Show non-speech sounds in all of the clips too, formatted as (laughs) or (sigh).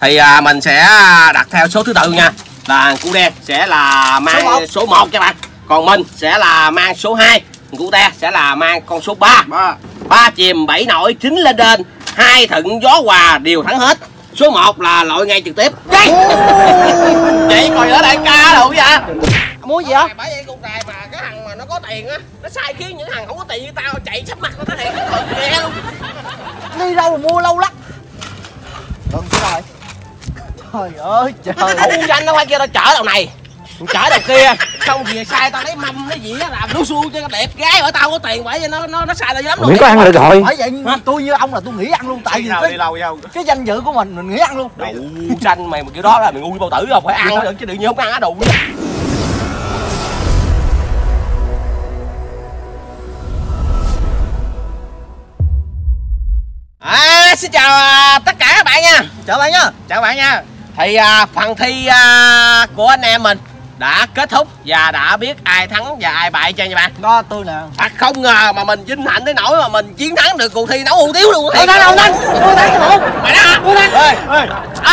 thì à, mình sẽ đặt theo số thứ tự nha. Là cụ đen sẽ là mang Số một. số 1 các bạn. Còn mình sẽ là mang số 2 cụ te sẽ là mang con số 3 ba. Ba chìm bảy nổi chín lên đên hai thận gió hòa đều thắng hết. Số 1 là lội ngay trực tiếp. Đấy. (laughs) vậy còn ở đại ca đâu vậy? Mua gì á bởi vậy cuộc đời mà cái thằng mà nó có tiền á nó sai khiến những thằng không có tiền như tao chạy sắp mặt nó có thiệt. Nó luôn. Đi đâu mà mua lâu lắm. Đừng cái rồi trời ơi trời Ủa anh nó phải kia tao chở đầu này. Chở đầu kia. Xong về sai tao lấy mâm lấy gì á làm đu su cho nó đẹp gái ở tao có tiền bởi vậy nó nó nó sai tao lắm luôn. Miễn có ăn được rồi phải vậy tôi như ông là tôi nghĩ ăn luôn tại vì cái, lâu cái danh dự của mình mình nghĩ ăn luôn. Đậu xanh mày mà kiểu đó là mày ngu như bao tử không? Phải ăn nó được chứ tự nhiên không ăn á đủ À, xin chào à, tất cả các bạn nha. Chào bạn nhá chào bạn nha thì à, phần thi à, của anh em mình đã kết thúc và đã biết ai thắng và ai bại chưa nha bạn. Đó tôi nè. À, không ngờ mà mình vinh hạnh tới nỗi mà mình chiến thắng được cuộc thi nấu hủ tiếu luôn tôi thắng đâu thắng tôi thắng không mày đó tôi thắng ê. Ê.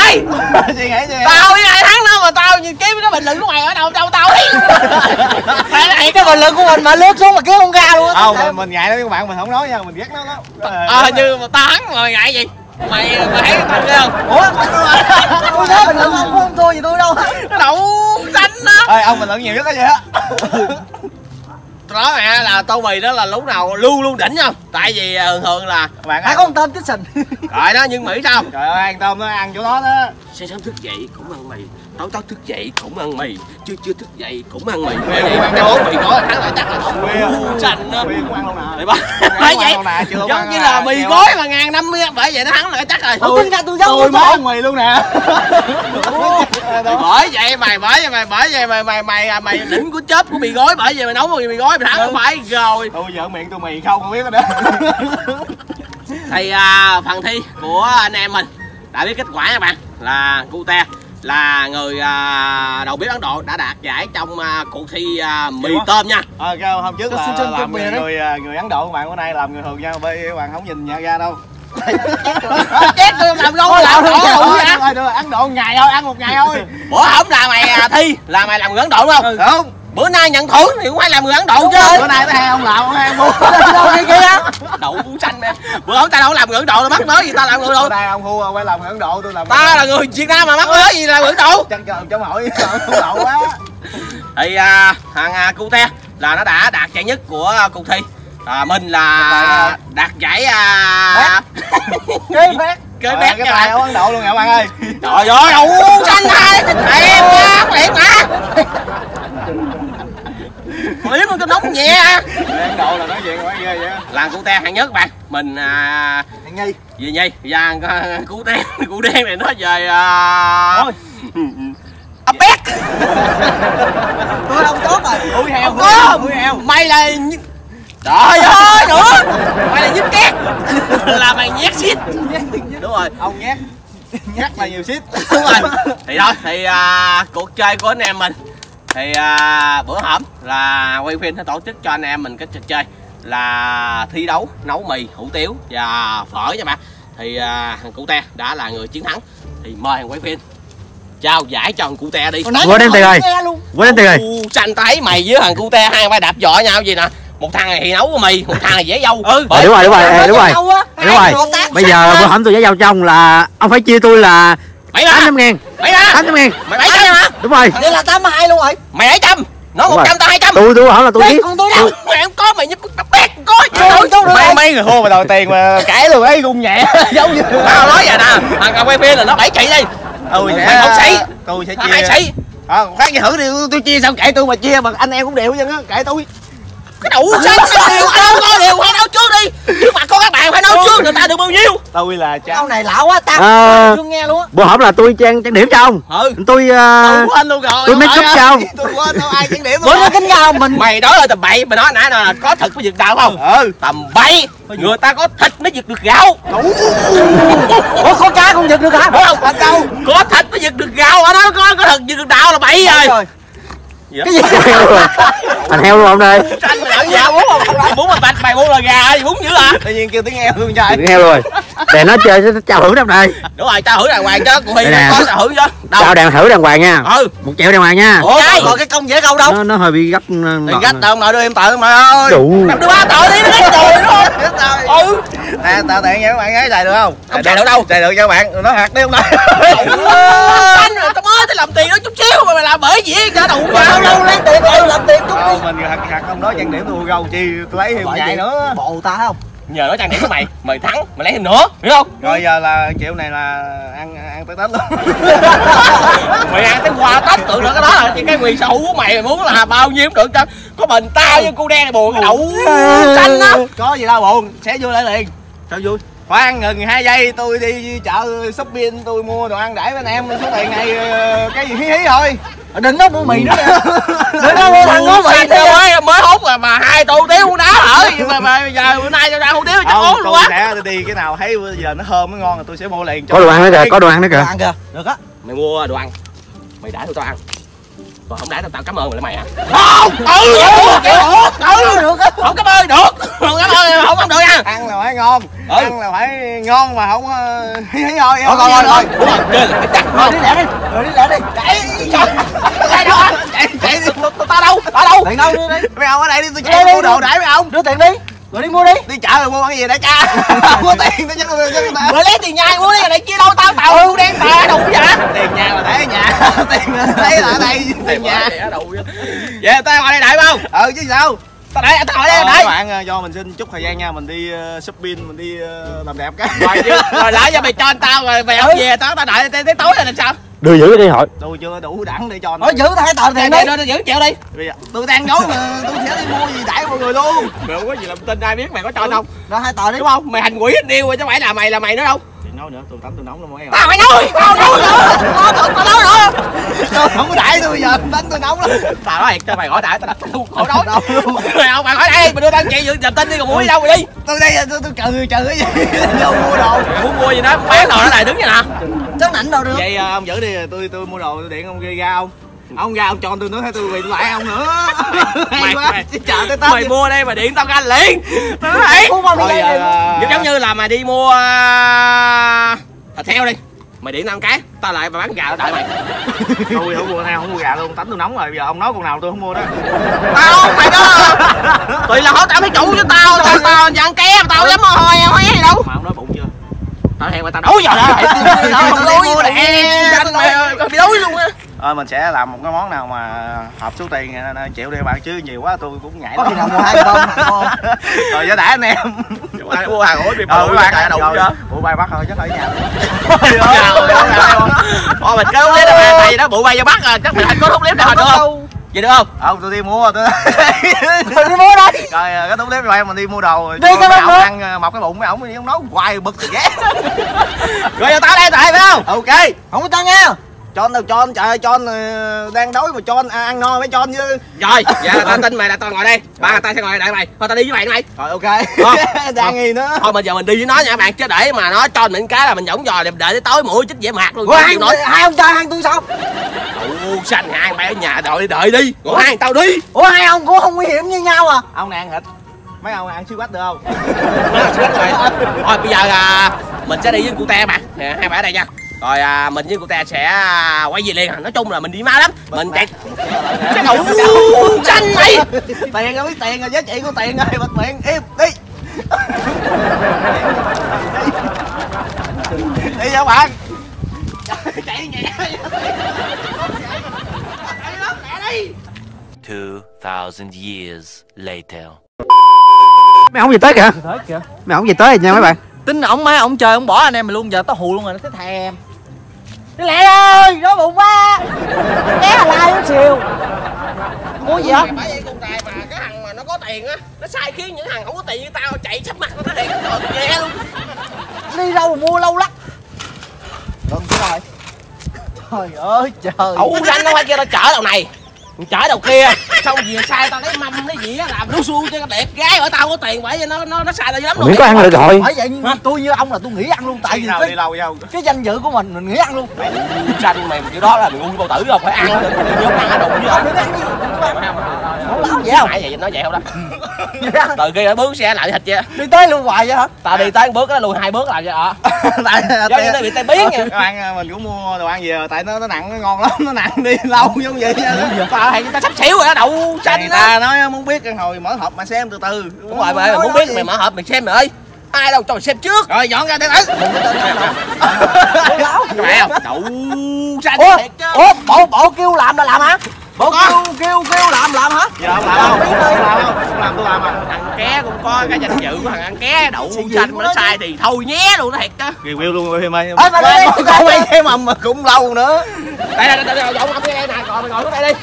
Ê. (laughs) Suy nghĩ suy nghĩ. Tao với ai thắng đâu mà tao nhìn kiếm cái bình luận của mày ở đâu đâu tao biết. (laughs) Phải là cái bình luận của mình mà lướt xuống mà kiếm không ra luôn á. Không mình, mình ngại đó các bạn mình không nói nha mình ghét nó lắm. Ờ như mà tao thắng mà mày ngại gì mày mày thấy tao ghê không? Ủa? (laughs) Tôi thấy bình luận không ông tôi gì tôi đâu cái đậu xanh đó ê ông mình luận nhiều nhất cái gì á (laughs) đó mẹ là tô mì đó là lúc nào luôn luôn đỉnh không tại vì ờ, thường thường là bạn à ăn có một tên tích (laughs) sình rồi đó nhưng mỹ sao trời ơi ăn tôm nó ăn chỗ đó đó. Sáng sớm thức dậy cũng ăn mì. Tối tối thức dậy cũng ăn mì. Chưa chưa thức dậy cũng ăn mì. Vậy cũng ăn món mì gói thắng lại chắc là đậu xanh đó. Ăn phải ăn vậy giống ăn như à, là mì gói mà ngàn năm bởi vậy nó thắng lại chắc rồi. Tôi tôi tôi mới ăn mì luôn nè. Bởi vậy mày bởi vậy mày bởi vậy mày mày mày mày đỉnh của chớp của mì gói bởi vậy mày nấu mì mì gói không phải rồi. Tôi vợ miệng tôi mì không không biết rồi đó (laughs) thì à, phần thi của anh em mình đã biết kết quả nha bạn. Là Cute là người à, đầu bếp Ấn Độ đã đạt giải trong à, cuộc thi à, mì quá? tôm nha. Ờ cái hôm trước là xin chân làm người người, à, người ấn độ các bạn bữa nay làm người thường nha. Bởi các bạn không nhìn nhận ra đâu. Chết tôi làm lâu làm Thôi, đổ đủ vậy. ấn độ một ngày thôi ăn một ngày thôi bữa hổm là mày à, thi là mày làm người Ấn Độ đúng không? Không bữa nay nhận thưởng thì cũng phải làm người Ấn Độ chứ. bữa nay tới hai ông làm hai ông mua đâu kia kia đậu cũng xanh nè. Bữa hổm tao đâu làm người Ấn Độ tao mắc mới gì tao làm người Ấn Độ nay ông khu quay làm người ấn độ tôi làm tao là người Việt Nam mà mắc mới gì làm người Ấn Độ chân trời trong hỏi ấn độ quá. Thì à, thằng à, Cute là nó đã đạt giải nhất của cuộc thi. À, mình là đạt giải à, kế (laughs) phép kế ơi, cái ông ấn độ luôn nè bạn ơi? Trời ơi ủ xanh hai em nha liệt mà còn yếm cho nóng nhẹ ấn độ là nói chuyện quá ghê vậy là cụ te hạng nhất các bạn. Mình à, Thằng nhi. Gì nhi? Và cụ đen cụ đen này nói về à, Thôi. ấp (laughs) bét. Tôi không tốt rồi. Ui heo có. ui heo. Mày là trời ơi nữa mày là nhíp két. (laughs) Là mày nhét xít đúng rồi. Ông nhét. Nhét là nhiều shit. Đúng rồi. Thì thôi thì à, cuộc chơi của anh em mình thì à, bữa hổm là quay phim sẽ tổ chức cho anh em mình cái trò chơi là thi đấu nấu mì hủ tiếu và phở nha bạn. Thì à, thằng cụ te đã là người chiến thắng. Thì mời thằng quay phim. Trao giải cho thằng cụ te đi. Em tôi tiền rồi. quên em tiền rồi xanh thấy mày với thằng cu te hai vai đạp vợ nhau gì nè. Một thằng này thì nấu mì một thằng này dễ dâu. Ừ. Đúng rồi đúng rồi đúng rồi. đúng rồi. Hai người bây giờ bữa hổm tôi giao cho ông là ông phải chia tôi là bảy tám trăm ngàn. Bảy tám trăm ngàn. Mày bảy trăm hả đúng rồi. Vậy là 82 luôn rồi. Mày bảy trăm. Nó một trăm tao hai trăm. Tôi tôi hỏi là tôi biết. còn tôi đâu? Mày không có mày nhấp bét có Trời ơi, tôi rồi. mấy mấy người thua mà đòi tiền mà (laughs) cãi luôn ấy gung nhẹ. (laughs) Giống như tao nói vậy nè. Thằng cà quay phim là nó bảy chị đi. Tôi mày không sĩ tôi sẽ chia. hai sĩ à, phát gì thử đi tôi chia sao kệ tôi mà chia mà anh em cũng đều chứ á kệ tôi cái đủ xanh sao đều đâu có đều phải nấu trước đi trước mặt có các người ta được bao nhiêu? Tôi là câu cháu này lạ quá ta Ờ. chưa nghe luôn á. bữa hổm là tôi trang trang điểm cho ông. Ừ. Tôi tôi uh, quên luôn rồi tôi make up cho ông. (laughs) tôi quên đâu ai kiểm điểm bữa nó tính nhau mình mày nói là tầm bậy mày nói nãy là có thịt mới giật đạo không? Ừ. Tầm bậy người ta có thịt mới giật được gạo. Ủa có cá không giật được hả? Đúng không? Có thịt mới giật được gạo ở đó có có thịt giật được đạo là bậy rồi. Đó cái gì heo rồi thành heo luôn ông đây Xanh mày làm gì à? Bún không? Bún mà bạch mày bún là gà gì bún dữ à? tự nhiên kêu tiếng heo luôn trai heo rồi để nó chơi chào hưởng trong đây Đúng rồi, tao hưởng đàng hoàng chứ, cô Huy Đây nè. có tao hưởng chứ. Đâu? chào đàng thử đàng hoàng nha Ừ. một triệu đàng hoàng nha Ủa, còn còn cái công dễ câu đâu nó nó hơi bị gấp thì gách đâu nội đưa em tự mày ơi đủ đứa ba tội đi, nó đúng không? Ừ. nè tao tiện vậy các bạn gái xài được không Không xài được đâu. xài được cho bạn nó hạt đi ông nội Xanh rồi, tao mới tới làm tiền đó chút xíu mà mày làm bởi gì cả đủ Bao lâu lấy tiền rồi làm tiền chút Đâu, mình hạt hạt không nói trang điểm tôi gâu chi tôi lấy thêm nhại nữa. Bộ ta không? Nhờ nó trang điểm của mày, mày thắng, mày lấy thêm nữa, hiểu không? rồi giờ là triệu này là ăn ăn tới tết luôn. (laughs) Mày ăn tới qua tết tự được cái đó là chỉ cái sở hữu của mày, mày muốn là bao nhiêu cũng được cho. Có mình tao với cô đen này buồn cái đậu xanh á. có gì đâu buồn sẽ vui lại liền. Sao vui? Khoan ngừng hai giây tôi đi chợ shopping tôi mua đồ ăn đãi với anh em số tiền này cái gì hí hí thôi Đừng có mua mì nữa nha. (laughs) Đừng có mua thằng có mì tao mới mới hút rồi mà hai tô tiếu cũng đá hở mà, mà bây giờ bữa nay tao ra hủ tiếu chắc ốm luôn tôi á. sẽ đi cái nào thấy bây giờ nó thơm nó ngon là tôi sẽ mua liền cho có đồ ăn nữa kìa có đồ ăn nữa kìa. Ăn kìa Được á. Mày mua đồ ăn, mày đãi tụi tao ăn. Còn không đãi tao tao cảm ơn mày mày à. Không, ừ, ừ, Được không cảm ơn được, không cảm ơn không không được nha. ăn là phải ngon Ừ. ăn là phải ngon mà không hí thôi Thôi thôi thôi đúng rồi, đi lẹ đi Rồi đi lẹ đi. Chạy chạy đâu anh. Chạy chạy đi tao đâu? Tao đâu? Tiền đâu mấy ông ở đây đi tôi Đây, chạy đây, mua đồ đây. đãi mấy ông Đưa tiền đi. Rồi đi mua đi. Đi chợ rồi mua ăn gì đại ca không có tiền tôi chắc tôi chắc người ta mày lấy tiền nhai mua đi này kia đâu tao tao ừ. đen tà đâu vậy? Tiền nhà mà để ở nhà (laughs) tiền lấy là ở đây tiền nhà. vậy. Tao ngồi đây đại không? Ừ chứ sao? Tao đợi tao ngồi Ờ, đây các bạn ờ, cho mình xin chút thời gian nha mình đi ờ, shopping mình đi ờ, làm đẹp cái. Rồi chứ rồi lỡ (laughs) cho mày cho anh tao rồi mày không về tao tao đợi tới tối rồi làm sao đưa giữ đi hỏi. Tôi chưa đủ đẳng để cho Nói giữ hai tờ tiền đây đi đây giữ chịu đi. Bây giờ tôi đang nói mà tôi sẽ đi mua gì đãi mọi người luôn. Mày không có gì làm tin ai biết mày có cho anh không? Rồi hai tờ đi. Đúng không? Mày hành quỷ hết điêu rồi chứ phải là mày là mày nữa đâu. Thì nói nữa tôi tắm tôi nóng lắm mấy tao mày nói tao nói nữa. Tao tao nói nữa. Tôi không có đãi tôi bây giờ tắm tôi nóng lắm. Tao nói thiệt cho mày hỏi đại tao đặt luôn khỏi nói. Mày không mày hỏi đây mày đưa tao chị làm tin đi còn mua đi đâu rồi đi. Tôi đây tôi tôi trừ trừ cái gì. Vô mua đồ. Muốn mua gì đó bán đồ nó lại đứng vậy nè Chắc nảnh đâu được. Vậy ờ, ông giữ đi tôi tôi mua đồ tôi điện ông ghi ra không? Ông ra ông cho tôi nữa hay tôi quỳ lại ông nữa. (laughs) Hay Mày- quá mày- chứ chờ tới tết mày mua đây mà điện tao canh liền. Tao Thôi giờ, ờ, giống như là mày đi mua à, thịt heo đi. Mày điện năm cái tao lại mà bán gà tao đợi mày. (laughs) Tôi không mua theo không mua gà luôn tắm tôi nóng rồi. Bây giờ ông nói con nào tôi không mua đó. Tao không mày đó. Tùy là hỏi tao thấy chủ với tao tao tao dặn ké tao dám hồi gì đâu. Mà ông nói tao hẹn mày tao đói giờ đó không mẹ nè. anh mày ơi, bị đói luôn á. Ờ, mình sẽ làm một cái món nào mà hợp số tiền chịu đi bạn chứ nhiều quá tôi cũng ngại Có khi nào mua hai con rồi cho đã anh em. Ai mua hàng ủi bị ờ bự bạn cả đủ rồi chưa bụi bay bắt thôi chắc ở nhà Thôi mình có clip đó tại đó bụi bay vô bắt rồi chắc mình có clip đó được không vậy được không? Ờ tôi đi mua tôi (laughs) Rồi đi mua đây. Rồi ờ, cái túng clip rồi mình đi mua đồ Đi cho mua. ăn ờ, mọc cái bụng mấy ổng đi ông nói hoài bực ghét. (laughs) Rồi giờ tao đây tại phải không? Ok. Không có cho nha cho anh đâu cho anh trời ơi, cho anh ờ, đang đói mà cho anh ăn no mới cho anh chứ. Rồi giờ (laughs) tao tin mày là tao ngồi đây. Ba tao sẽ ngồi đợi mày. Thôi tao đi với mày mày. Rồi ok. Không. (laughs) đang nghi nữa. Thôi bây giờ mình đi với nó nha bạn chứ để mà nó cho mình cái là mình võng dò để đợi tới tối mũi chích dễ mặt luôn. Ủa Không hai, nổi. hai ông trai hai tôi sao? Ủa, xanh hai mày ở nhà đợi đợi đi. Còn hai tao đi. Ủa hai ông cũng không nguy hiểm như nhau à? Ông này ăn thịt. Mấy ông ăn siêu bách được không? Nó là chết rồi. Thôi bây giờ à, mình sẽ đi với cô te mà. Nè hai bạn ở đây nha rồi à, mình với cô te sẽ à, quay về liền. À. nói chung là mình đi mau lắm. Mình chạy cái đầu xanh mày tiền không biết tiền rồi giá trị của tiền rồi bật miệng im đi. Đi nha bạn. Chạy nhẹ. 2,000 years later. mấy ông gì tới kìa. Mấy ông gì tới rồi nha mấy bạn. Tính ổng mấy ổng chơi ổng bỏ anh em mình luôn giờ tao hù luôn rồi nó thích thèm Đi lẹ ơi đói bụng quá. Ké là lai uống xìu. Mua gì á bởi vậy con trai mà cái thằng mà nó có tiền á nó sai khiến những thằng không có tiền như tao chạy sắp mặt nó thiệt nó nghe luôn. Đi đâu mà mua lâu lắm. Đừng cái rồi. Trời ơi trời. Ẩu danh nó phải kêu tao chở đầu này chở đầu kia. Xong gì sai tao lấy mâm lấy gì á làm nó xu cho đẹp gái ở tao có tiền vậy cho nó nó nó sai tao dữ lắm luôn có ăn là được rồi. Bởi vậy nhưng tôi như ông là tôi nghĩ ăn luôn tại vì cái, đi lâu đâu cái danh dự của mình mình nghĩ ăn luôn. Xanh mày kiểu đó là mày ngu bao tử không? Phải ăn nhớ ăn ăn gì? Không nói vậy không vậy? Nói vậy không đó (laughs) (laughs) từ khi nó bước xe lại thịt chưa đi tới luôn hoài vậy hả? Tao đi tới một bước nó lùi hai bước làm vậy ờ. (laughs) Tại giống như nó bị tay biến vậy. các bạn mình cũng mua đồ ăn về tại nó nó nặng nó ngon lắm nó nặng đi (laughs) lâu giống vậy tao hay tao sắp xỉu rồi đậu xanh ta nói muốn biết cái hồi mở hộp mà xem từ từ. Đúng rồi mày muốn biết mày mở hộp mày xem mày ơi. Ai đâu cho mày xem trước. Rồi dọn ra mày không? Đậu xanh thiệt chứ. Ủa? Bộ bộ kêu làm là làm hả bộ kêu kêu kêu làm làm hả? Giờ không làm không không làm không không làm tôi làm à. Thằng ké cũng có cái danh dự của thằng ăn ké đậu xanh mà nó sai thì thôi nhé luôn nó thiệt chứ review luôn rồi em ơi Ê, mà đây, mấy cái mầm mà cũng lâu nữa. Đây đây đây ông cái đây nè ngồi ngồi đây đi.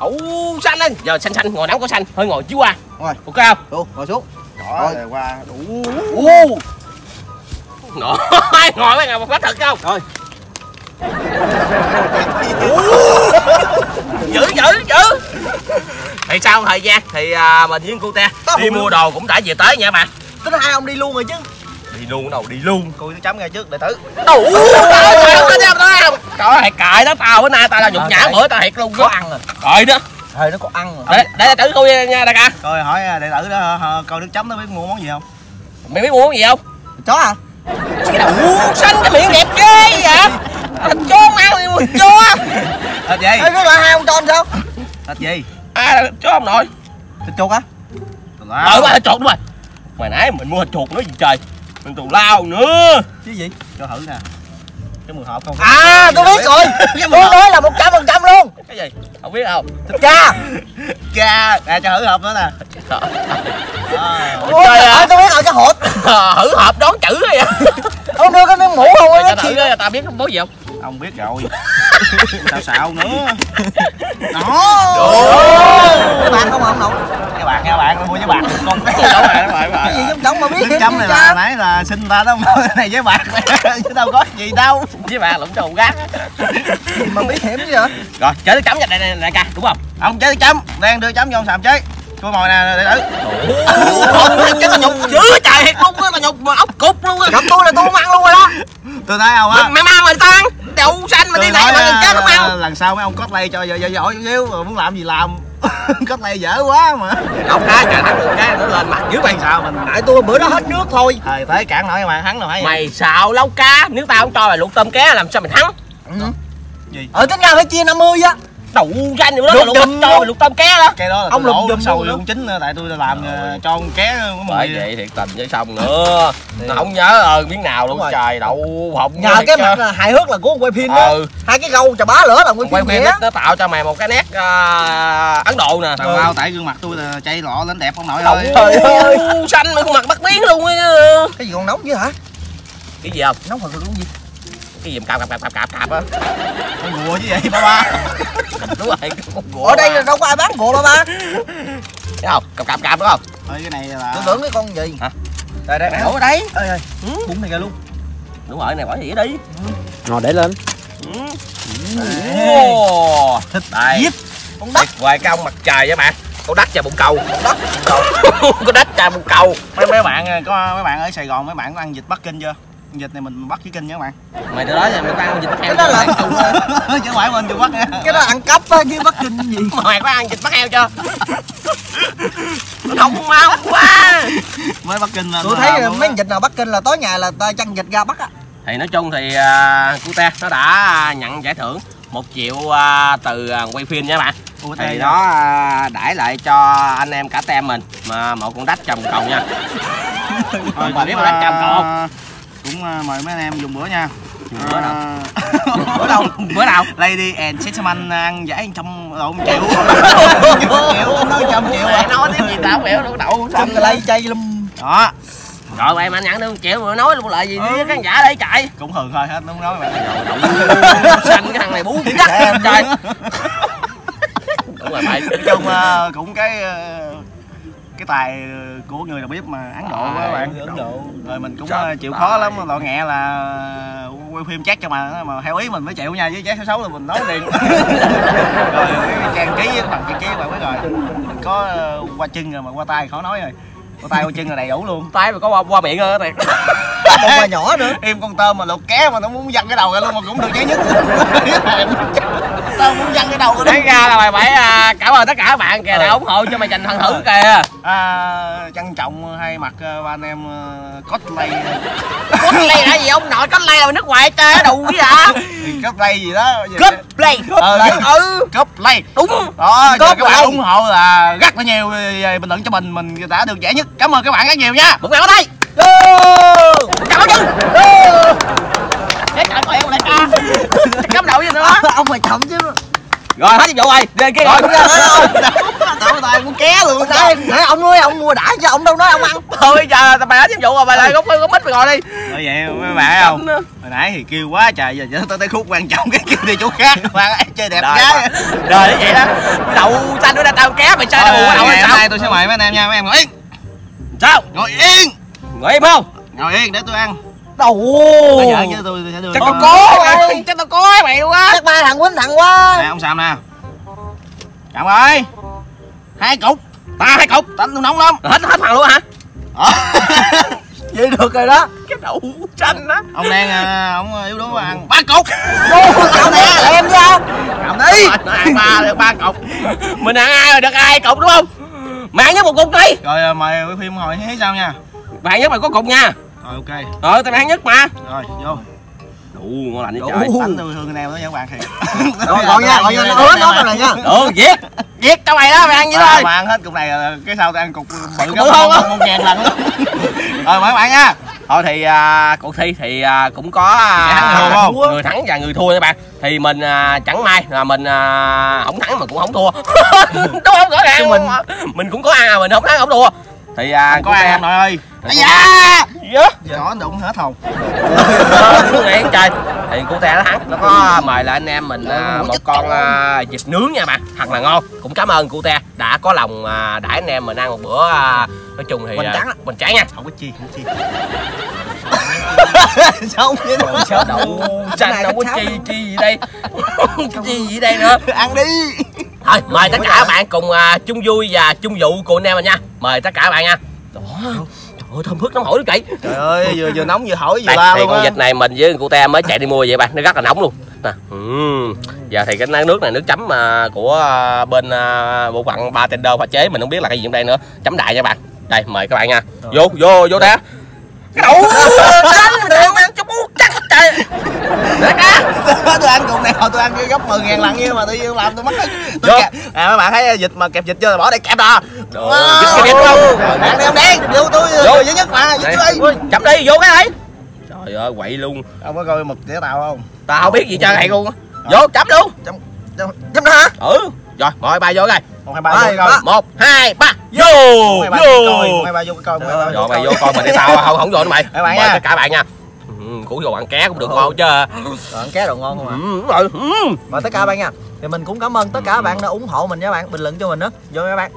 Đậu xanh lên. Giờ xanh xanh ngồi nóng có xanh. Hơi ngồi chiếu qua. Rồi. ok không? Đủ, ngồi xuống. Rồi qua đủ. Ngồi ngồi mấy ngày một phát thật không? Rồi. Giữ giữ giữ. Thì sau thời gian thì à, mình với cô te đi mua đồ cũng đã về tới nha bạn. Tính hai ông đi luôn rồi chứ. Đi luôn đâu đi luôn. Cô cứ chấm ngay trước để thử đủ. Trời ơi cài đó tao bữa nay tao là nhục nhã bữa tao thiệt luôn có ăn rồi. Cài đó. Thời nó có ăn rồi. Để để tao thử coi nha đại ca. Rồi hỏi đệ tử đó coi nước chấm nó biết mua món gì không? Mày biết mua món gì không? Chó à cái đầu xanh cái miệng đẹp ghê vậy? Thịt chó ăn thì mua chó. Thịt gì? Ê, cái loại hai ông cho sao? Thịt gì? À chó ông nội. Thịt chuột á? Ờ mà thịt chuột đúng rồi. Mày nãy mình mua thịt chuột nữa gì trời? Mình tù lao nữa. Chứ gì? Cho thử nè cái mười hộp không? À tôi biết rồi. tôi nói là một trăm phần trăm luôn. Cái gì? Không biết không thịt cha cha nè cho thử hộp nữa nè. À. ôi Trời ơi. tôi biết rồi cái hột thử (laughs) hộp đón chữ vậy? Ông đưa cái miếng mũ không á thử tao biết bố gì không? Ông biết rồi sao xạo nữa. Đó. Cái bạn không mà ông nội các bạn các bạn mua với bạn. Con bé. Cái gì giống chồng mà biết chấm này là nãy là xin ta đó cái này với bạn. (laughs) Chứ đâu có gì đâu. Với bà lụng đầu gác. Mà biết hiểm chứ hả? Rồi chơi nước chấm đây này đại ca. Đúng không? Ông chế nước chấm. Đang đưa chấm vô ông sàm chế cô ngồi nè để thử cái tao nhục dữ trời thiệt luôn á tao nhục mà ốc cục luôn á. Gặp tôi là tôi không ăn luôn rồi đó. Tôi thấy không mày, á? Mày mang mày tao ăn. Đậu xanh mà đi này mà đừng chết không ăn lần sau mấy ông cốt lay cho giỏi giỏi chút xíu rồi muốn làm gì làm. (laughs) Cốt lay dở quá mà. Ông cái trời nắng được cái nó lên mặt dữ mày sao mình tại tôi bữa đó hết nước thôi. Thời thế cản nổi bạn hắn đâu hay mày xạo lâu cá nếu tao không cho mày luộc tôm cá làm sao mày thắng? Ở tính ra phải chia 50 á đậu xanh nữa đó luộc giùm cho luộc tôm cá đó. Cái đó là Ông lỗ giùm sầu luôn chính nữa, tại tôi làm ờ, cho con ké của bởi vậy. thiệt tình với xong nữa. Nó không nhớ ơn miếng nào luôn. Trời đậu hồng nhờ cái mặt là hài hước là của ông quay phim đó. Ừ. Hai cái gâu chà bá lửa là quay phim nó, nó tạo cho mày một cái nét à, ấn độ nè. Tào lao tại gương mặt tôi là chay lọ lên đẹp không nổi đậu thôi xanh mà khuôn mặt bắt biến luôn á. Cái gì còn nóng chứ hả? Cái gì không? Nóng thật luôn gì cái gì mà cạp cạp cạp cạp cạp á? Con gùa chứ vậy ba ba? Đúng rồi con gỗ ở đây là đâu có ai bán gỗ đâu ba? Thấy không? Cạp cạp cạp đúng không? Ơi, cái này là tôi tưởng cái con gì? Hả? đây đây ủa đấy. Ơi ơi Ừ. bún này kìa luôn. Đúng rồi này bỏ gì đi. Rồi để lên. Ồ, thích đây. Giết. con đất cái ông mặt trời với bạn con đất và bụng cầu. Con đất (laughs) con đất và bụng cầu. Mấy mấy bạn có mấy bạn ở Sài Gòn mấy bạn có ăn vịt Bắc Kinh chưa vịt này mình bắt với kinh nha các bạn. Mày từ đó giờ mày ăn (laughs) vịt bắt heo cái đó là chưa? chứ phải bên Trung Quốc nha cái đó ăn cắp á chứ bắc kinh gì? (laughs) Mày có ăn vịt bắt heo chưa? (laughs) Không mau quá. Mới Bắc Kinh là tôi thấy là mấy con vịt nào bắc kinh là tối ngày là ta chăn vịt ra bắt á. Thì nói chung thì uh, cô te nó đã nhận giải thưởng một triệu à, từ à, quay phim nha bạn. Thì nó à, đãi lại cho anh em cả tem mình mà một con đách trồng cầu nha. Thôi, bà biết con đách trồng cầu không? Ờ, cũng ờ, mời mấy anh em dùng bữa nha. Dùng bữa nào? Ờ, (laughs) bữa đâu? Bữa nào? Lady and Gentleman ăn giải trăm lộn triệu. Triệu. Nói trăm triệu mẹ nói tiếp gì tao hiểu đâu đậu. Cái lấy chay lum. Đó. Rồi mày mà nhận được một triệu mà nói luôn lại gì với khán giả đây chạy. Cũng hthường thôi hết đúng nói bạn xanh cái thằng này bú chắc em trời. đúng rồi mày. Nói chung ờ, cũng cái ờ, cái tài của người đầu bếp mà ấn độ À, quá các bạn. Ấn Độ. rồi mình cũng Trời ờ, chịu khó lắm lo nghẹ là quay phim chắc cho mà mà theo ý mình mới chịu nha với chắc xấu là mình nói liền. (laughs) Rồi trang ký bằng trang ký bạn biết rồi mình có ờ, qua chân rồi mà qua tay khó nói rồi. Qua tay qua chân là đầy đủ luôn. Tay mà có qua, qua miệng hơn thiệt (laughs) Một bà nhỏ nữa. Em con tôm mà lột ké mà nó muốn văng cái đầu ra luôn mà cũng được giấy nhất. Tao muốn văng cái đầu ra ra là mày phải à, cảm ơn tất cả các bạn kìa đã ủng hộ cho mày giành thần thử kìa. À, trân trọng hay mặc ờ, ba anh em ờ, cosplay. Cosplay là gì ông nội Cosplay là nước ngoài chơi đủ gì hả? Thì cosplay gì đó Cosplay ờ đấy. Ừ. Cosplay. Đúng. Đó giờ các Cosplay. bạn ủng hộ là rất là nhiều bình luận cho mình mình đã được giải nhất. Cảm ơn các bạn rất nhiều nha. Một ngàn ở đây trời của em lại ca cắm đầu gì nữa Ông mày chậm chứ rồi hết nhiệm vụ rồi đi kia rồi tao tay muốn ké luôn Đây, để ông nuôi ông mua đã chứ ông đâu nói ông ăn thôi giờ mày hết nhiệm vụ rồi mày lại có có mít mày ngồi đi bởi vậy mấy bạn không hồi nãy thì kêu quá trời giờ tới tới khúc quan trọng cái kêu đi chỗ khác bạn ấy chơi đẹp gái đời nó vậy đó đậu xanh nữa tao ké mày chơi đậu đậu hôm nay tôi sẽ mời mấy anh em nha mấy em ngồi yên sao ngồi yên ngồi im không ngồi yên để tôi ăn. Đầu bây giờ chứ tôi sẽ đưa chắc cho- tao có mày. (laughs) Chắc tao có mày luôn á Chắc ba thằng quýnh thằng quá. Nè ông Sam nè. Trọng ơi. Hai cục. Ta hai cục. Tôi nóng lắm. Hết hết thằng luôn hả? Ờ. (laughs) Vậy được rồi đó. Cái đậu xanh á. Ông đang à, ông yếu đuối ăn. Ba cục. Tao nè em không cầm đi. Ba được ba cục. Mình ăn ai rồi được hai cục đúng không? Mày ăn nhất một cục đi. Rồi à, mời quay phim hồi thấy sao nha? Mày ăn nhất mày có cục nha rồi ok. Ờ tao ăn nhất mà. Rồi vô. Đủ ngon lành Đủ. vậy trời. Tánh tôi thương anh em đó nha các bạn thiệt. (laughs) Rồi còn nha, còn nha, nó ớt nó này nha. Ừ viết viết cho mày đó mày ăn vậy thôi. mà ăn hết cục này cái sau tôi ăn cục bự hơn á. một ngàn lần luôn rồi mời các bạn nha. Thôi thì à, cuộc thi thì à, cũng có thua không? người thắng và người thua các bạn. Thì mình à, chẳng may là mình à, không thắng mà cũng không thua. (laughs) Đúng không rõ ràng mình- mình cũng có ăn à mình không thắng không thua thì à, có ai em nội ơi. Ây da gì á có anh đụng hết hồn đúng rồi trời. Thì cô te nó thắng nó có mời lại anh em mình à, một con vịt nướng nha bạn. Thật là ngon. Cũng cảm ơn cô te đã có lòng à, đãi anh em mình ăn một bữa à, nói chung thì Hoành tráng á. hoành tráng nha. Không có chi không có chi Xong vậy đó Sao đậu xanh đâu có chi chi gì đây? Cái (laughs) chi gì đây nữa? (laughs) Ăn đi. Thôi mời tất cả các bạn cùng à, chung vui và chung vụ cùng anh em mình nha. Mời tất cả các bạn nha. Đó. Trời ơi thơm phức nóng hổi kỹ trời ơi vừa vừa nóng vừa hỏi vừa la thì luôn con vịt này mình với cô te mới chạy đi mua vậy bạn nó rất là nóng luôn. Nè ừm. giờ thì cái nước này nước chấm mà của à, bên à, bộ phận bartender pha chế mình không biết là cái gì trong đây nữa. Chấm đại nha bạn. Đây mời các bạn nha. Vô vô vô te cái đậu xanh đường ăn cho bú chắc hết trời. Để ra tôi ăn cục này hồi tôi ăn cái gấp 10 ngàn lần nhưng mà tự nhiên làm tôi mất hết. Vô. tôi kẹp. À mấy bạn thấy vịt mà kẹp vịt chưa? Là bỏ đây kẹp Đồ, vịt cái vịt đúng không? Rồi, bạn đi ông đen vô tôi Vô. vô. với nhất mà tôi chấm đi vô cái đấy trời ơi quậy luôn. Ông có coi mực để tao không? Tao không biết gì chơi này luôn á. vô chấm luôn. Chấm nó hả? Ừ rồi mời ba vô coi. Một hai ba Rồi, vô. Coi một hai ba vô vô. Hai ba vô coi. Rồi mày vô coi mình đi tao không không vô nữa mày. Mời tất cả bạn nha. Ừ, củ vô ăn ké cũng được ngon chứ. Ăn ké đồ ngon không ạ? Ừ, đúng rồi. Ừ. Và tất cả các bạn nha. Thì mình cũng cảm ơn tất cả các bạn đã ủng hộ mình nha các bạn. Bình luận cho mình đó. Vô nha các bạn.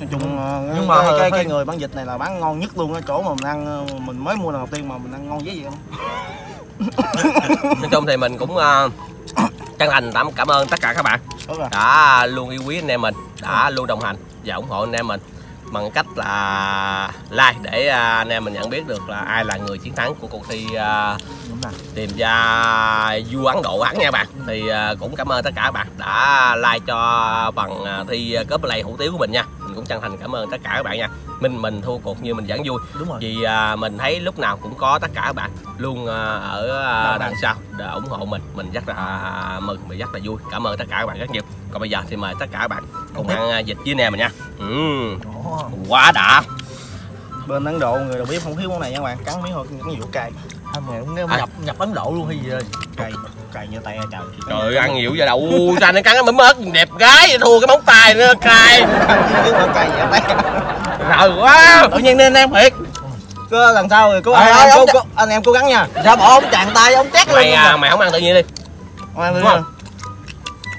Nói chung ờ, Nhưng mà mà cái, hơi- cái người bán vịt này là bán ngon nhất luôn á. Chỗ mà mình ăn ờ, mình mới mua lần đầu tiên mà mình ăn ngon dễ gì không? (laughs) Nói chung thì mình cũng uh, chân thành cảm cảm ơn tất cả các bạn. Đã luôn yêu quý anh em mình đã luôn đồng hành và ủng hộ anh em mình bằng cách là like để à, anh em mình nhận biết được là ai là người chiến thắng của cuộc thi à, tìm ra vua Ấn Độ thắng nha bạn. Thì à, cũng cảm ơn tất cả các bạn đã like cho à, thi à, cosplay hủ tiếu của mình nha mình cũng chân thành cảm ơn tất cả các bạn nha. Mình mình thua cuộc như mình vẫn vui. Đúng rồi. Vì à, mình thấy lúc nào cũng có tất cả các bạn luôn à, ở à, đằng sau để ủng hộ mình. Mình rất là mừng và rất là vui. Cảm ơn tất cả các bạn rất nhiều. Còn bây giờ thì mời tất cả các bạn cùng ăn à, vịt với em mình nha. Ừ, quá đã. Bên Ấn Độ người đầu bếp không thiếu món này nha các bạn. Cắn miếng thôi cắn nhiều cay Hai mẹ cũng À. nhập nhập Ấn Độ luôn hay gì rồi? Cay cay như tay trời. Trời ơi, ăn nhiều giờ đậu ra nó cắn cái mắm ớt đẹp gái thua cái móng tay nữa cay. Tay. Rồi quá. Tự nhiên nên em thiệt. Cứ lần sau thì cố Ê, anh, em, ông cố, anh em cố gắng nha. Sao bỏ ông chàng tay ông luôn mày à, mày không ăn tự nhiên đi. Ông ăn Đúng không?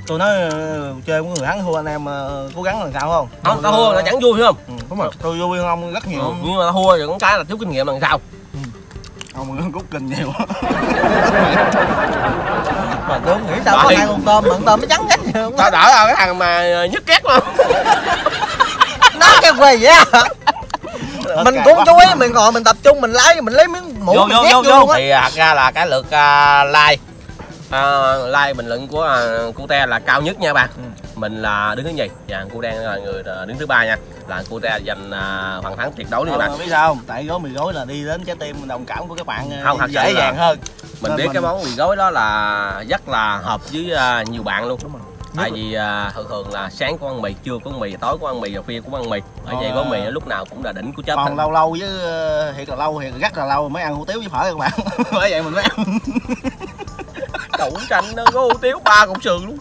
tôi nói ờ, chơi với người thắng thua anh em ờ, cố gắng làm sao không? Không tao thua là chẳng vui phải không? Ừ, đúng rồi. Tôi vui hơn ông rất nhiều. Ừ. nhưng mà tao thua rồi cũng cái là thiếu kinh nghiệm lần sau ông cút kinh nhiều (laughs) mà tôi không nghĩ sao có hai con tôm mà con tôm nó trắng trắng vậy tao đỡ là cái thằng mà nhức két luôn (laughs) nó cái quê vậy à mình cũng chú ý mình ngồi mình tập trung mình lấy mình lấy miếng mũ vô mình vô vô vô. luôn thì thật ra là cái lượt uh, like uh, like bình luận của uh, cô te là cao nhất nha bạn. Mình là đứng thứ nhì. Và cô đen là người ờ, đứng thứ ba nha. Là cô te giành uh, hoàn thắng tuyệt đối đi các bạn. Ờ, biết sao không? Tại gói mì gói là đi đến trái tim đồng cảm của các bạn ờ, Không, thật dễ dàng hơn. mình Nên biết mình- cái món mì gói đó là rất là hợp với uh, nhiều bạn luôn. Tại vì uh, thường thường là sáng có ăn mì trưa có ăn mì tối có ăn mì và khuya cũng ăn mì. Bởi vậy Ờ. gói mì lúc nào cũng là đỉnh của chết còn lâu lâu với ờ, thiệt là lâu thiệt rất là lâu mới ăn hủ tiếu với phở các bạn. (laughs) Bởi vậy mình mới ăn (laughs) đậu chanh nó có hủ tiếu ba cục sườn luôn.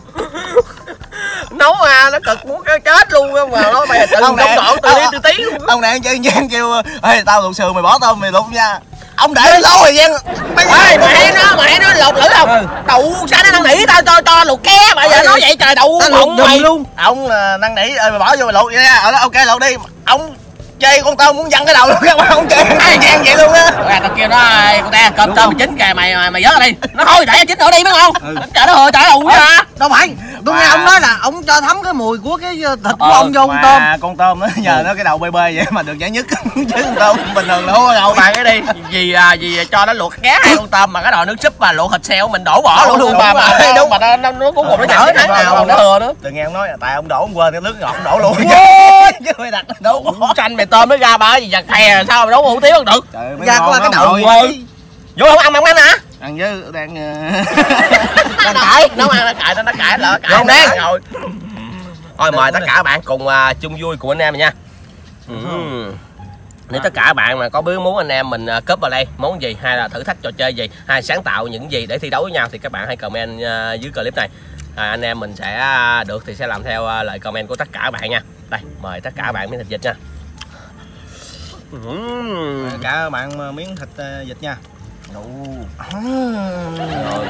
Nấu à nó cực muốn cái chết luôn á mà nó mày tự Ông này- đoạn từ tí từ tí luôn ông này ăn chơi gian kêu ê tao luộc sườn mày bỏ tôm mày luộc nha. Ông để lâu rồi gian Ê, mẹ nó mẹ nó lột lưỡi không? Đậu sao nó năn nỉ tao cho cho lột ké mà giờ nói vậy trời đậu luộc giùm mày. luôn. Ông là năn nỉ ơi mày bỏ vô mày luộc vậy nha. Ở đó ok luộc đi. Ông chơi con tôm muốn văng cái đầu luôn các bạn ông chơi. Ai gian vậy luôn á? Rồi tao kêu nó "Ê, con te cơm tôm chín kìa mày mày mày vớt đi. Nó thôi để chín nữa đi biết không trời nó hơi trời đậu ra đâu phải. Tôi nghe ông nói là ông cho thấm cái mùi của cái ờ, thịt của Ờ, ông vô con tôm. con tôm nó nhờ nó cái đầu bê bê vậy mà được giải nhất. (laughs) Chứ con tôm bình thường là đầu bạn cái đi. Vì à, vì cho nó luộc cá hai con tôm mà cái nồi nước súp mà luộc thịt xeo mình đổ bỏ luôn. Đúng luôn mà rồi, mà đúng. mà nó nó nó cuối cùng nó chẳng cái nào. nó thừa nữa. Đừng nghe ông nói tại ông đổ ông quên cái nước ngọt ông đổ luôn. (laughs) Chứ mày đặt đổ bỏ. chanh mày tôm nó ra bà gì giặt thè sao mà nấu hủ tiếu không được? Trời ra có cái đầu quê. Vô không ăn bằng bánh hả? Ăn với đang (laughs) đang cãi. Nấu ăn nó cãi nó nó cãi lỡ cãi Không đen. rồi. Thôi mời tất cả các bạn cùng à, chung vui cùng anh em nha. Ừ. nếu tất cả các bạn mà có biết muốn anh em mình uh, cướp vào đây món gì hay là thử thách trò chơi gì hay sáng tạo những gì để thi đấu với nhau thì các bạn hãy comment à, dưới clip này. À, anh em mình sẽ à, được thì sẽ làm theo à, lời comment của tất cả các bạn nha. Đây mời tất cả các bạn miếng thịt vịt nha. Cả bạn miếng thịt ờ, vịt nha. Rồi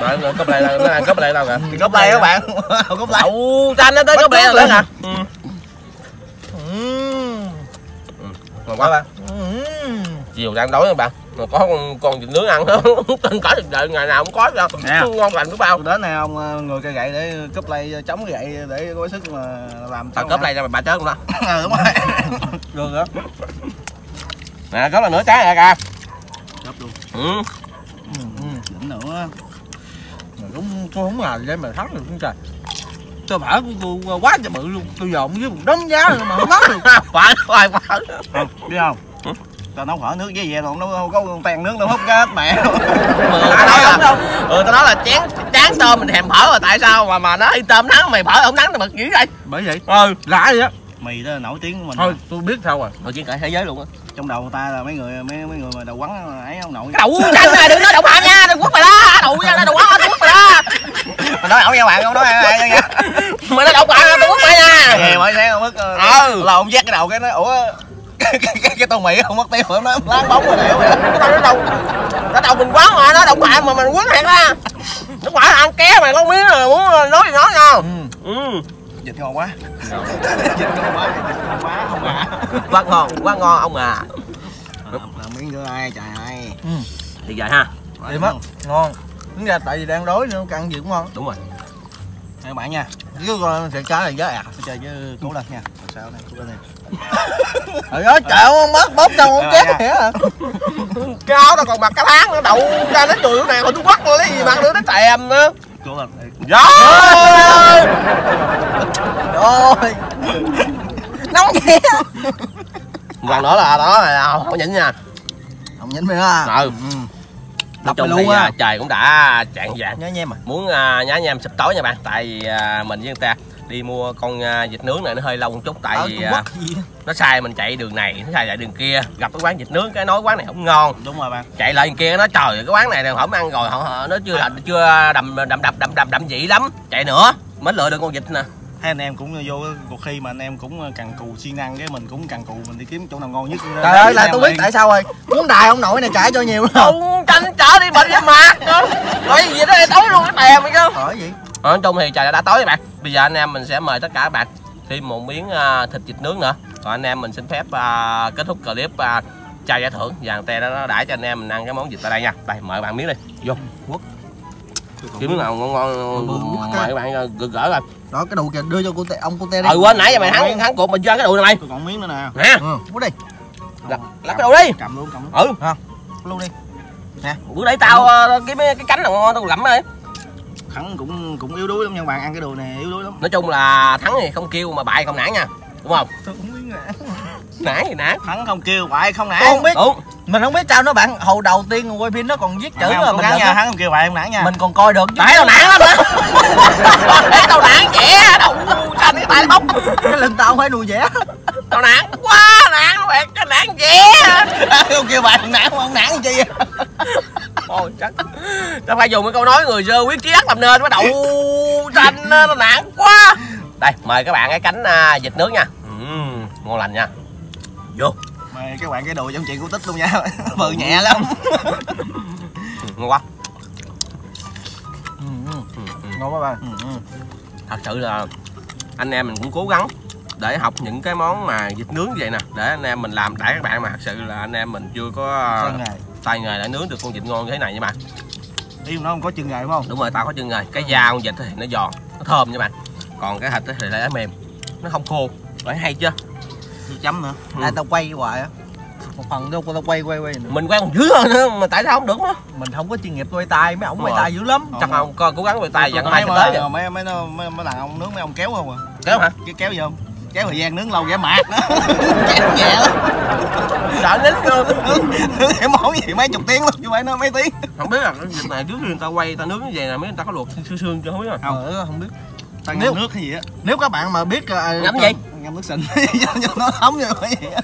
nói nó cướp lại nó ăn cướp lại đâu kìa? Cốp lay các bạn. Cốp lay đậu xanh nó tới cướp lại nữa hả? ừ. ngon quá. Ba chiều đang đói rồi bạn. Mà có con, con vịt nướng ăn đó tin cả được đợi ngày nào cũng có đâu Nè. ngon lành biết bao. Đến này ông ờ, người cây gậy để cúp lay chống gậy để có sức mà làm tao cướp lại cho mày bà chết luôn đó (laughs) ừ, đúng rồi. Được đó (laughs) nè có là nửa trái rồi kìa. Cướp luôn. Ừ. đỉnh nữa Mày cũng tôi không ngờ vậy mà thắng được con trời. Tôi phải của tôi quá trời bự luôn. Tôi dọn với một đống giá rồi mà không thắng được. (laughs) Phải phải phải. Không biết không? Tao nấu phở nước với vậy đâu nó có tàn nước đâu hút cái hết mẹ ừ, (laughs) tao nói là ừ, tao nói là chán chán tôm mình thèm phở rồi tại sao mà mà nó y tôm nắng mày phở không nắng thì mực dữ vậy. Bởi vậy? Ừ. Lạ vậy á mì đó là nổi tiếng của mình thôi tôi biết sao rồi. Thôi chiến cả thế giới luôn á. Trong đầu người ta là mấy người mấy mấy người mà đầu quắn ấy ông nội. Cái đậu xanh này đừng nói đậu phạm nha đừng quất mày đó. Đậu nha đậu quá đừng quất mày đó. Mà nói ẩu nha bạn không nói ai nha mày nói đậu phạm đừng quất mày nha. Về mỗi sáng ông mất Ừ. là ông vét cái đầu cái nói ủa cái, cái, cái, tô mì không mất tiêu rồi nó láng bóng rồi cái tao nó đậu nó đậu mình quá mà nó đậu phạm mà mình quấn thiệt ra nó phải ăn ké mày con miếng rồi muốn nói gì nói nha ừ. Dịch ngon quá dịch ngon quá dịch ngon quá không à quá ngon quá ngon ông à. Làm miếng nữa ai trời ơi. Thì vậy ha. Đi mất ngon. Tính ra tại vì đang đói nữa ăn gì cũng ngon. Đúng rồi. Các bạn nha. Còn thịt cá này giá tôi chơi với cố lên nha. Sao này cố (laughs) lên trời ơi trời ơi mất bóp con chép nha. vậy hả cái áo tao còn mặc cái tháng nó đậu ra nó chùi này còn trung quốc lấy gì mặc nữa nó tèm nữa cố lên dạ rồi nóng vậy. Lần nữa là đó là không nhịn nha. Không nhịn mày ha ừ. Đập Nói chung luôn thì, á. à, trời cũng đã chạng vàng nhớ nhem à. Muốn uh, nhá nhem sụp tối nha bạn. Tại vì à, mình với người ta đi mua con à, vịt nướng này nó hơi lâu một chút tại vì à, Quốc gì đó. nó sai mình chạy đường này nó sai chạy đường kia. Gặp cái quán vịt nướng cái nói quán này không ngon. Đúng rồi bạn. Chạy lại đường kia nó trời cái quán này không ăn rồi họ, họ nó chưa là chưa đầm đầm đầm đầm đầm đầm vị lắm. Chạy nữa mới lựa được con vịt nè. Hai anh em cũng vô cuộc thi mà anh em cũng cần cù siêng năng cái mình cũng cần cù mình đi kiếm chỗ nào ngon nhất. Trời ơi là tôi biết tại sao rồi. Muốn đài ông nội này chạy cho nhiều đâu ông tranh chở đi bệnh với mặt nữa. Rồi gì đó tối luôn cái tèm mày chứ hỏi gì nói chung thì trời đã, đã tối các bạn. Bây giờ anh em mình sẽ mời tất cả các bạn thêm một miếng à, thịt vịt nướng nữa. Còn anh em mình xin phép à, kết thúc clip à, trao giải thưởng. Và tè nó đãi cho anh em mình ăn cái món vịt tại đây nha. Đây mời bạn miếng đi. Vô. Quốc. cái miếng nào ngon ngon mời các bạn gỡ gỡ rồi đó cái đồ kìa đưa cho cô tê ông cô tê đi. Ừ quên nãy giờ mày thắng thắng cuộc mình chơi cái đùi này mày. Tôi còn miếng nữa nè. Nè. Ừ bút đi. Lắp cái đùi đi. cầm luôn cầm luôn. Ừ. Luôn đi. Bữa đấy tao ờ, cái cái cánh nào ngon tao gặm đi thắng cũng cũng yếu đuối lắm nha bạn ăn cái đồ này yếu đuối lắm. Nói chung là thắng thì không kêu mà bại không nản nha đúng không? Tôi cũng biết nè nản thì nản. Thắng không kêu bại không nản. Tôi không biết. Đúng mình không biết sao nó bạn hồi đầu tiên quay phim nó còn viết chữ mà mình nha không kêu không nản nha. mình còn coi được chứ. Tại tao nản lắm á. (laughs) Tại tao nản nhẹ đâu xanh cái tay nó bốc cái lưng tao không phải đùi vẽ tao nản quá nản bạn cái nản nhẹ (laughs) không kêu không nản không nản chi. Ôi chắc tao phải dùng cái câu nói người sơ quyết chí ác làm nên bắt đầu xanh tao nản quá. Đây mời các bạn cái cánh à, vịt nướng nha. Ngon lành nha. Vô mày các bạn cái đồ trong chuyện của tích luôn nha. (laughs) Bự nhẹ lắm. (laughs) Ngon quá. Ừ, ừ. ngon quá bạn ừ, ừ. thật sự là anh em mình cũng cố gắng để học những cái món mà vịt nướng như vậy nè để anh em mình làm. Đãi các bạn mà thật sự là anh em mình chưa có tay nghề. để nướng được con vịt ngon như thế này nha bạn. Ý nó không có chân nghề đúng không? Đúng rồi tao có chân nghề. Cái da con vịt thì nó giòn nó thơm nha bạn. Còn cái thịt thì lại mềm nó không khô. Phải hay chưa chấm nữa. Ừ. tại tao quay hoài á. Một phần đâu tao quay quay quay nữa. mình quen còn dữ hơn nữa mà tại sao không được nữa mình không có chuyên nghiệp quay tay mấy ổng Đúng quay tay dữ lắm. Chắc không coi cố gắng về tay dặn mai tới rồi mấy mấy mấy mấy đàn ông nướng mấy ông kéo không à? Kéo hả? Cái kéo gì không? Kéo thời gian nướng lâu ghé mạt đó. (laughs) Kéo nhẹ lắm sợ nín luôn cái món gì mấy chục tiếng luôn chứ phải nói mấy tiếng. Không biết là vịt này trước người ta quay ta nướng như vậy là mấy người ta có luộc xương xương chưa không biết rồi. Không ờ, không biết. Tao Nếu- nước hay gì á. Nếu các bạn mà biết uh, ngắm gì ngâm nước sình. (laughs) Cho, cho nó thấm như vậy á.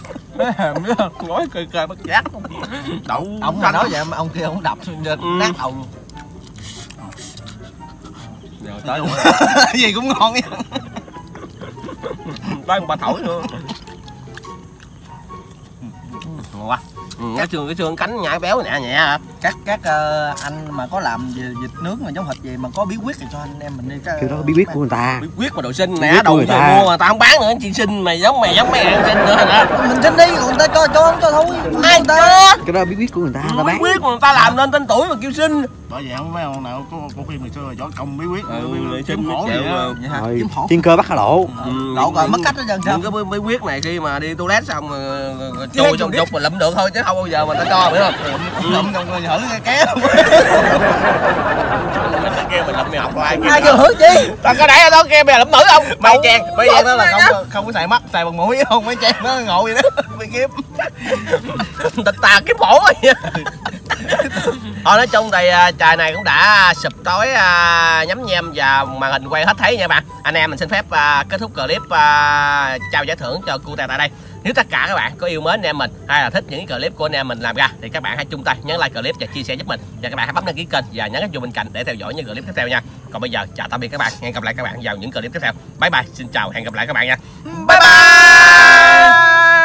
Nói cười cười bất giác đậu ông mà nói vậy mà ông kia ông đập Ừ. nát đầu luôn. Rồi. tới (laughs) luôn gì cũng ngon nha. Tới bà thổi nữa ừ, cái xương cái xương cánh nhai béo nhẹ nhẹ các các ờ, anh mà có làm về vịt nướng mà giống thịt gì mà có bí quyết thì cho anh em mình đi cái kiểu đó bí quyết của người ta. Bí quyết mà đồ sinh nè của đồ người gì ta. mua mà tao không bán nữa chị sinh mày giống mày giống mày ăn sinh nữa nè mình xin đi người ta cho cho không cho thôi. Ai người ta cái đó bí quyết của người ta bí quyết mà người ta làm nên tên tuổi mà kêu sinh bởi vậy không mấy ông nào có con phim ngày xưa gió công bí quyết. Ừ, bí quyết chim kiếm khổ gì rồi Kiếm hổ. tiên cơ bắt lộ? Lộ rồi mất cách hết trơn sao? những cái bí, quyết này khi mà đi toilet xong chui trong dục mà lụm được thôi chứ không bao giờ mà ta cho biết không? Lụm trong người thử cái kéo mình (laughs) kêu mình lụm mày học ai ai kêu hử chi? Tao có đẩy tao kêu mày lụm thử không? Mày chèn bây giờ Lụm nó là mày không có- không có xài mắt xài bằng mũi không mấy chèn nó ngộ vậy đó (laughs) bị kiếm. Tà tà kiếm phổ rồi thôi nói chung thì à, trời này cũng đã sụp tối à, nhắm nhem và màn hình quay hết thấy nha bạn. Anh em mình xin phép à, kết thúc clip trao giải thưởng cho cu tè tại đây nếu tất cả các bạn có yêu mến anh em mình hay là thích những cái clip của anh em mình làm ra, thì các bạn hãy chung tay nhấn like clip và chia sẻ giúp mình. Và các bạn hãy bấm đăng ký kênh và nhấn cái chuông bên cạnh để theo dõi những clip tiếp theo nha. Còn bây giờ, chào tạm biệt các bạn. Hẹn gặp lại các bạn vào những clip tiếp theo. Bye bye. Xin chào. Hẹn gặp lại các bạn nha. Bye bye.